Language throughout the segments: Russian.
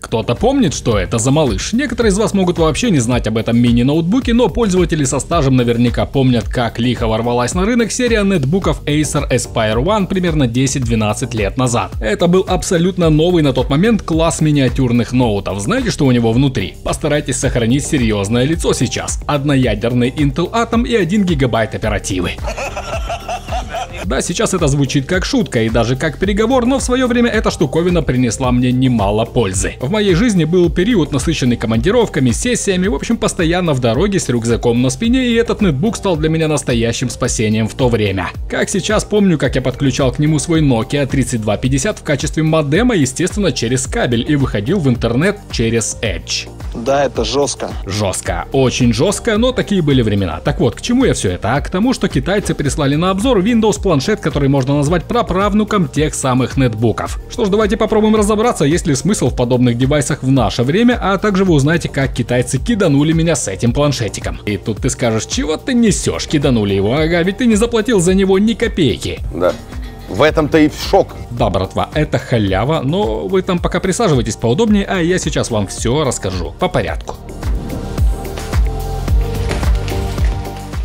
Кто-то помнит, что это за малыш? Некоторые из вас могут вообще не знать об этом мини-ноутбуке, но пользователи со стажем наверняка помнят, как лихо ворвалась на рынок серия нетбуков Acer Aspire One примерно 10-12 лет назад. Это был абсолютно новый на тот момент класс миниатюрных ноутов. Знаете, что у него внутри? Постарайтесь сохранить серьезное лицо сейчас. Одноядерный Intel Atom и 1 гигабайт оперативы. Да, сейчас это звучит как шутка и даже как переговор, но в свое время эта штуковина принесла мне немало пользы. В моей жизни был период, насыщенный командировками, сессиями, в общем, постоянно в дороге с рюкзаком на спине, и этот нетбук стал для меня настоящим спасением в то время. Как сейчас помню, как я подключал к нему свой Nokia 3250 в качестве модема, естественно, через кабель и выходил в интернет через Edge. Да, это жестко. Жестко. Очень жестко, но такие были времена. Так вот, к чему я все это? А к тому, что китайцы прислали на обзор Windows планшет, который можно назвать праправнуком тех самых нетбуков. Что ж, давайте попробуем разобраться, есть ли смысл в подобных девайсах в наше время, а также вы узнаете, как китайцы киданули меня с этим планшетиком. И тут ты скажешь, чего ты несешь, киданули его, ага, ведь ты не заплатил за него ни копейки. Да. В этом-то и шок. Да, братва, это халява, но вы там пока присаживайтесь поудобнее, а я сейчас вам все расскажу по порядку.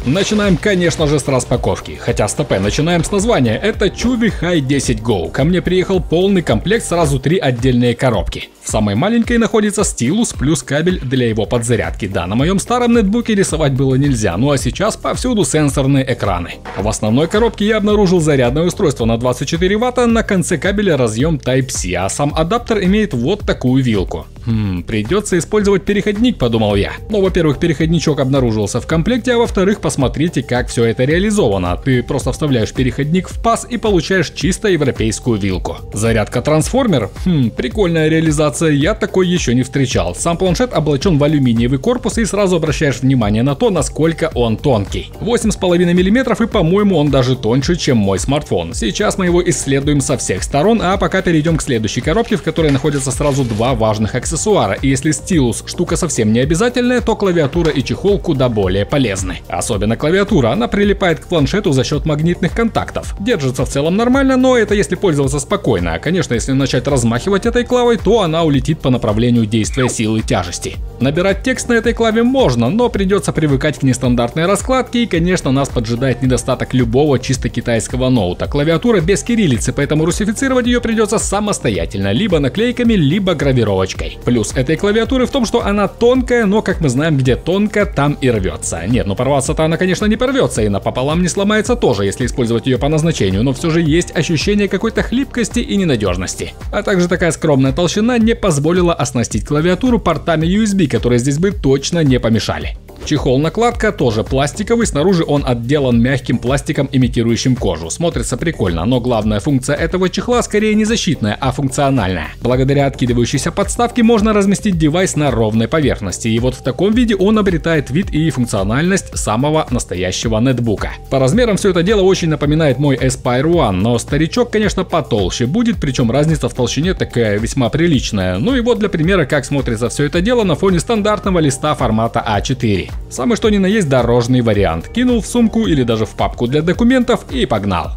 Начинаем, конечно же, с распаковки. Хотя, стопе, начинаем с названия. Это Chuvi High 10 Go. Ко мне приехал полный комплект, сразу три отдельные коробки. В самой маленькой находится стилус плюс кабель для его подзарядки. Да, на моем старом нетбуке рисовать было нельзя, ну а сейчас повсюду сенсорные экраны. В основной коробке я обнаружил зарядное устройство на 24 ватта, на конце кабеля разъем Type-C, а сам адаптер имеет вот такую вилку. Хм, придется использовать переходник, подумал я. Но, во-первых, переходничок обнаружился в комплекте, а во-вторых, посмотрите, как все это реализовано. Ты просто вставляешь переходник в паз и получаешь чисто европейскую вилку. Зарядка трансформер? Хм, прикольная реализация, я такой еще не встречал. Сам планшет облачен в алюминиевый корпус и сразу обращаешь внимание на то, насколько он тонкий. 8,5 мм и, по-моему, он даже тоньше, чем мой смартфон. Сейчас мы его исследуем со всех сторон, а пока перейдем к следующей коробке, в которой находятся сразу два важных аксессуара аксессуара, и если стилус штука совсем не обязательная, то клавиатура и чехол куда более полезны. Особенно клавиатура, она прилипает к планшету за счет магнитных контактов. Держится в целом нормально, но это если пользоваться спокойно, а конечно если начать размахивать этой клавой, то она улетит по направлению действия силы тяжести. Набирать текст на этой клаве можно, но придется привыкать к нестандартной раскладке и конечно нас поджидает недостаток любого чисто китайского ноута. Клавиатура без кириллицы, поэтому русифицировать ее придется самостоятельно, либо наклейками, либо гравировочкой. Плюс этой клавиатуры в том, что она тонкая, но как мы знаем, где тонко, там и рвется. Нет, ну порваться-то она, конечно, не порвется, и напополам не сломается тоже, если использовать ее по назначению, но все же есть ощущение какой-то хлипкости и ненадежности. А также такая скромная толщина не позволила оснастить клавиатуру портами USB, которые здесь бы точно не помешали. Чехол-накладка тоже пластиковый, снаружи он отделан мягким пластиком, имитирующим кожу. Смотрится прикольно, но главная функция этого чехла скорее не защитная, а функциональная. Благодаря откидывающейся подставке можно разместить девайс на ровной поверхности, и вот в таком виде он обретает вид и функциональность самого настоящего нетбука. По размерам все это дело очень напоминает мой Aspire One, но старичок, конечно, потолще будет, причем разница в толщине такая весьма приличная. Ну и вот для примера, как смотрится все это дело на фоне стандартного листа формата А4. Самый что ни на есть дорожный вариант. Кинул в сумку или даже в папку для документов и погнал.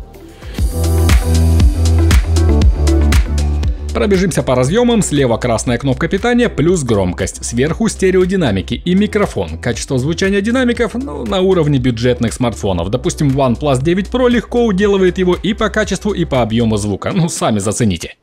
Пробежимся по разъемам, слева красная кнопка питания плюс громкость, сверху стереодинамики и микрофон. Качество звучания динамиков ну, на уровне бюджетных смартфонов. Допустим, OnePlus 9 Pro легко уделывает его и по качеству, и по объему звука. Ну, сами зацените.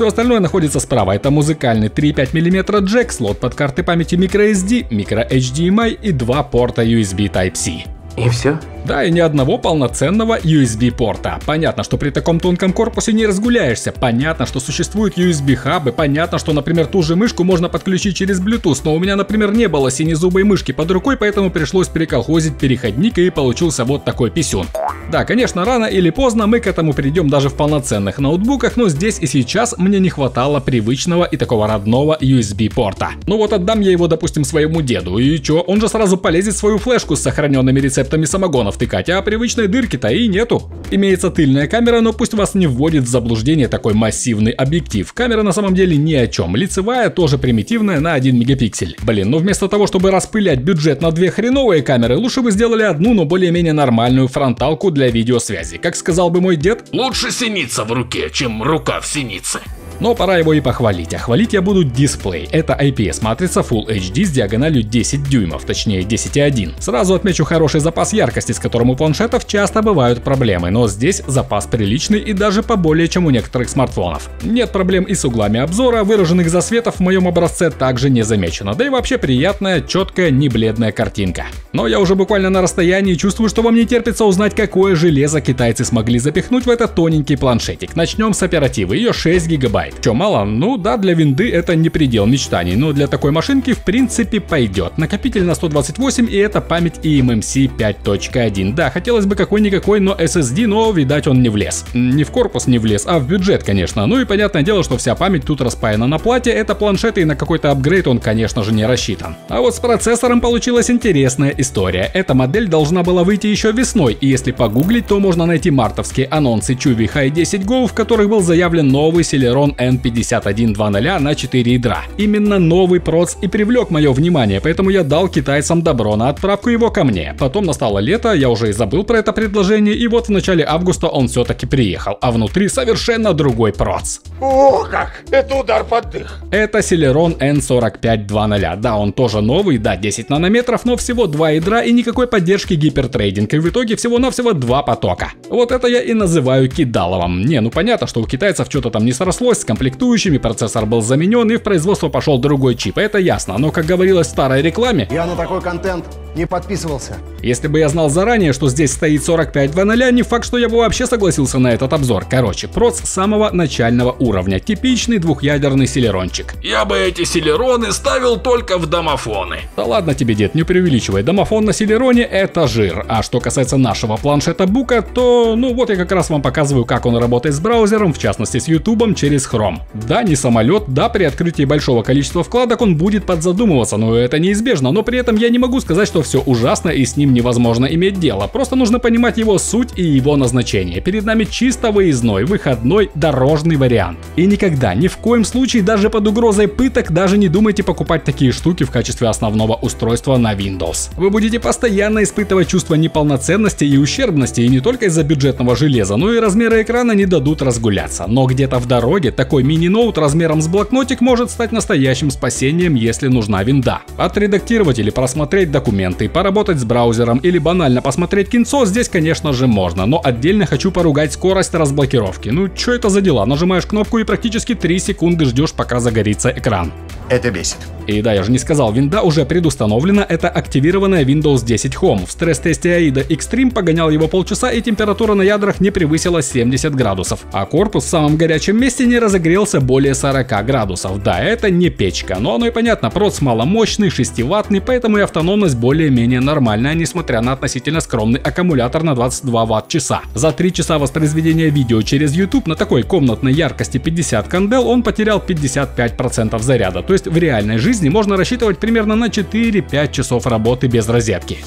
Все остальное находится справа. Это музыкальный 3,5 мм джек, слот под карты памяти microSD, microHDMI и два порта USB Type-C. И все? Да, и ни одного полноценного USB-порта. Понятно, что при таком тонком корпусе не разгуляешься, понятно, что существуют USB-хабы, понятно, что, например, ту же мышку можно подключить через Bluetooth, но у меня, например, не было синезубой мышки под рукой, поэтому пришлось переколхозить переходник и получился вот такой писюн. Да, конечно, рано или поздно мы к этому придем даже в полноценных ноутбуках, но здесь и сейчас мне не хватало привычного и такого родного USB-порта. Ну вот отдам я его, допустим, своему деду, и чё, он же сразу полезет свою флешку с сохраненными рецептами рецептами самогона втыкать, а привычной дырки-то и нету. Имеется тыльная камера, но пусть вас не вводит в заблуждение такой массивный объектив. Камера на самом деле ни о чем. Лицевая тоже примитивная на 1 мегапиксель. Блин, ну вместо того, чтобы распылять бюджет на две хреновые камеры, лучше бы сделали одну, но более-менее нормальную фронталку для видеосвязи. Как сказал бы мой дед, Лучше синица в руке, чем рука в синице. но пора его и похвалить. А хвалить я буду дисплей. Это IPS-матрица Full HD с диагональю 10 дюймов, точнее 10,1. Сразу отмечу хороший запас яркости, с которым у планшетов часто бывают проблемы, но здесь запас приличный и даже поболее, чем у некоторых смартфонов. Нет проблем и с углами обзора, выраженных засветов в моем образце также не замечено, да и вообще приятная, четкая, не бледная картинка. Но я уже буквально на расстоянии чувствую, что вам не терпится узнать, какое железо китайцы смогли запихнуть в этот тоненький планшетик. Начнем с оперативы, ее 6 гигабайт. Че, мало? Ну да, для винды это не предел мечтаний, но для такой машинки в принципе пойдет. Накопитель на 128 и это память eMMC 5.1. Да, хотелось бы какой-никакой, но SSD, но видать он не влез. Не в корпус не влез, а в бюджет, конечно. Ну и понятное дело, что вся память тут распаяна на плате, это планшет и на какой-то апгрейд он, конечно же, не рассчитан. А вот с процессором получилась интересная история. Эта модель должна была выйти еще весной, и если погуглить, то можно найти мартовские анонсы Chuvi High 10 Go, в которых был заявлен новый Celeron N5120 на 4 ядра. Именно новый проц и привлек мое внимание, поэтому я дал китайцам добро на отправку его ко мне. Потом настало лето, я уже и забыл про это предложение, и вот в начале августа он все-таки приехал, а внутри совершенно другой проц. О, как! Это удар под дых. Это Celeron N4520. Да, он тоже новый, да, 10 нанометров, но всего 2 ядра и никакой поддержки гипертрейдинга, и в итоге всего-навсего 2 потока. Вот это я и называю кидаловым. Не, ну понятно, что у китайцев что-то там не срослось с комплектующими, процессор был заменен и в производство пошел другой чип, это ясно, но как говорилось в старой рекламе, Я на такой контент не подписывался. если бы я знал заранее, что здесь стоит 4520, не факт, что я бы вообще согласился на этот обзор. Короче, проц самого начального уровня, типичный двухъядерный селерончик. Я бы эти селероны ставил только в домофоны. Да ладно тебе, дед, не преувеличивай. Домофон на Селероне это жир. А что касается нашего планшета Бука, то ну вот я как раз вам показываю, как он работает с браузером, в частности с Ютубом через Chrome. Да, не самолет, да, при открытии большого количества вкладок он будет подзадумываться, но это неизбежно. Но при этом я не могу сказать, что все ужасно и с ним невозможно иметь дело. Просто нужно понимать его суть и его назначение. Перед нами чисто выездной, выходной, дорожный вариант. И никогда, ни в коем случае, даже под угрозой пыток, даже не думайте покупать такие штуки в качестве основного устройства на Windows. Вы будете постоянно испытывать чувство неполноценности и ущербности, и не только из-за бюджетного железа, но и размеры экрана не дадут разгуляться. Но где-то в дороге такой мини-ноут размером с блокнотик может стать настоящим спасением, если нужна винда. Отредактировать или просмотреть документы, поработать с браузером или банально посмотреть кинцо здесь, конечно же, можно, но отдельно хочу поругать скорость разблокировки. Ну, что это за дела? Нажимаешь кнопку и практически 3 секунды ждешь, пока загорится экран. Это бесит. И да, я же не сказал, винда уже предустановлена, это активированная Windows 10 Home. В стресс-тесте AIDA Extreme погонял его полчаса и температура на ядрах не превысила 70 градусов, а корпус в самом горячем месте не разогрелся более 40 градусов. Да, это не печка, но оно и понятно, проц маломощный, 6-ваттный, поэтому и автономность более-менее нормальная, несмотря на относительно скромный аккумулятор на 22 ватт-часа. За 3 часа воспроизведения видео через YouTube на такой комнатной яркости 50 кандел он потерял 55% заряда, то есть в реальной жизни можно рассчитывать примерно на 4-5 часов работы без розетки.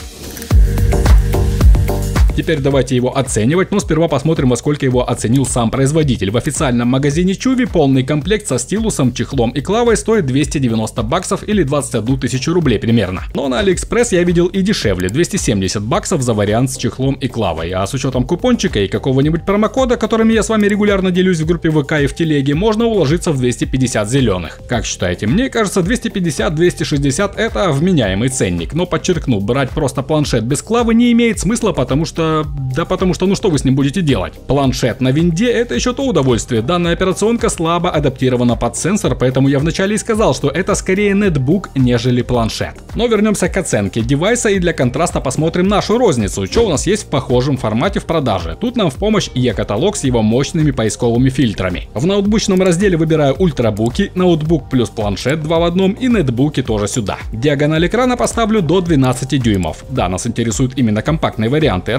Теперь давайте его оценивать, но сперва посмотрим, во сколько его оценил сам производитель. В официальном магазине Chuwi полный комплект со стилусом, чехлом и клавой стоит 290 баксов или 21 тысячу рублей примерно. Но на Алиэкспресс я видел и дешевле, 270 баксов за вариант с чехлом и клавой. А с учетом купончика и какого-нибудь промокода, которыми я с вами регулярно делюсь в группе ВК и в телеге, можно уложиться в 250 зеленых. Как считаете? Мне кажется, 250-260 это вменяемый ценник. Но подчеркну, брать просто планшет без клавы не имеет смысла, потому что... Да потому что ну что вы с ним будете делать? Планшет на винде это еще то удовольствие. Данная операционка слабо адаптирована под сенсор, поэтому я вначале и сказал, что это скорее нетбук, нежели планшет. Но вернемся к оценке девайса и для контраста посмотрим нашу розницу, что у нас есть в похожем формате в продаже. Тут нам в помощь e-каталог с его мощными поисковыми фильтрами. В ноутбучном разделе выбираю ультрабуки, ноутбук плюс планшет 2 в одном и нетбуки тоже сюда. Диагональ экрана поставлю до 12 дюймов. Да, нас интересуют именно компактные варианты.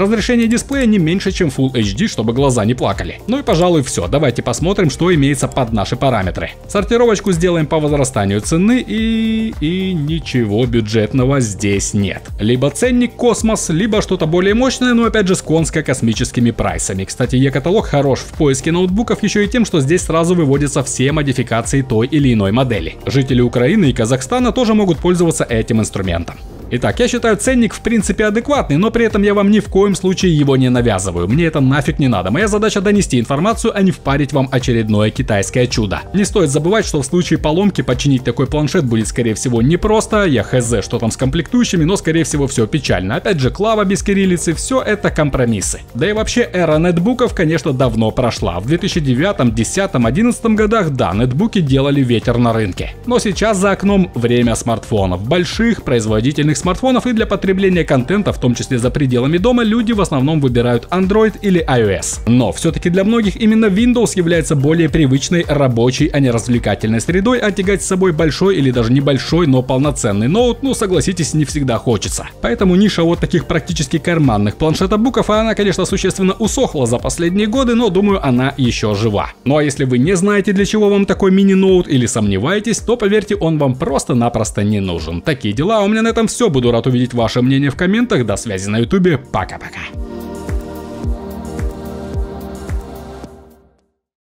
Дисплея не меньше, чем Full HD, чтобы глаза не плакали. Ну и пожалуй все, давайте посмотрим, что имеется под наши параметры. Сортировочку сделаем по возрастанию цены и... и ничего бюджетного здесь нет. Либо ценник космос, либо что-то более мощное, но опять же с конско-космическими прайсами. Кстати, e-каталог хорош в поиске ноутбуков еще и тем, что здесь сразу выводятся все модификации той или иной модели. Жители Украины и Казахстана тоже могут пользоваться этим инструментом. Итак, я считаю ценник в принципе адекватный, но при этом я вам ни в коем случае его не навязываю. Мне это нафиг не надо. Моя задача донести информацию, а не впарить вам очередное китайское чудо. Не стоит забывать, что в случае поломки починить такой планшет будет скорее всего непросто. Я хз, что там с комплектующими, но скорее всего все печально. Опять же, клава без кириллицы, все это компромиссы. Да и вообще эра нетбуков, конечно, давно прошла. В 2009, 10, 11 годах, да, нетбуки делали ветер на рынке. Но сейчас за окном время смартфонов. Больших, производительных смартфонов и для потребления контента, в том числе за пределами дома, люди в основном выбирают Android или iOS. Но все-таки для многих именно Windows является более привычной рабочей, а не развлекательной средой, а тягать с собой большой или даже небольшой, но полноценный ноут, ну согласитесь, не всегда хочется. Поэтому ниша вот таких практически карманных планшетобуков, а она, конечно, существенно усохла за последние годы, но думаю, она еще жива. Ну а если вы не знаете, для чего вам такой мини-ноут или сомневаетесь, то поверьте, он вам просто-напросто не нужен. Такие дела, у меня на этом все все. Буду рад увидеть ваше мнение в комментах. До связи на ютубе. Пока-пока.